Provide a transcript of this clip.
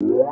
More.